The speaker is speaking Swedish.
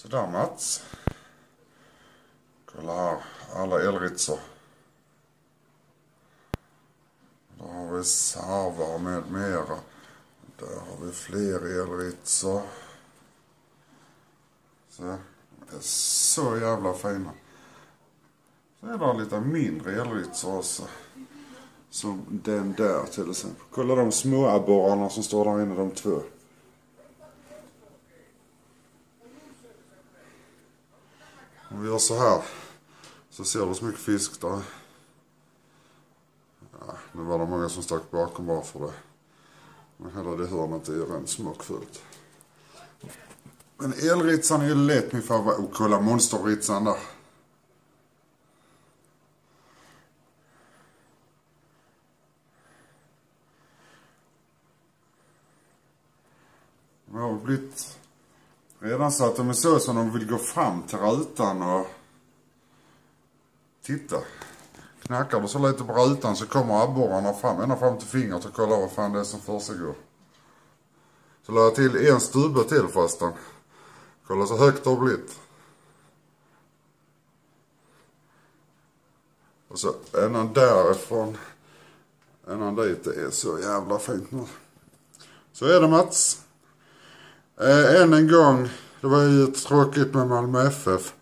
Sådär Mats. Kolla här, alla elritsor. Där har vi sarvar med mera. Där har vi fler elritsor. Så, de är så jävla fina. Så är det lite mindre elritsor också. Som den där till exempel. Kolla de små abborrarna som står där inne, de två. Om vi gör så här så ser du så mycket fisk där. Ja, nu var det många som stack bakom bara för det. Men hela det hörnet är ju rent smockfullt. Men elritsan är ju lätt min favorit. Och kolla monsterritsan där. De har blivit redan så att de är så som de vill gå fram till rutan och titta. Knackar du så lite på rutan så kommer abborrarna fram, ända fram till fingret och kollar vad fan det är som försiggår. Så la jag till en stubbe till förresten. Kolla så högt det har blivit. Och så ända därifrån, ända dit. Det är så jävla fint nu. Så är det Mats. Eh, än en gång, det var ju tråkigt med Malmö FF.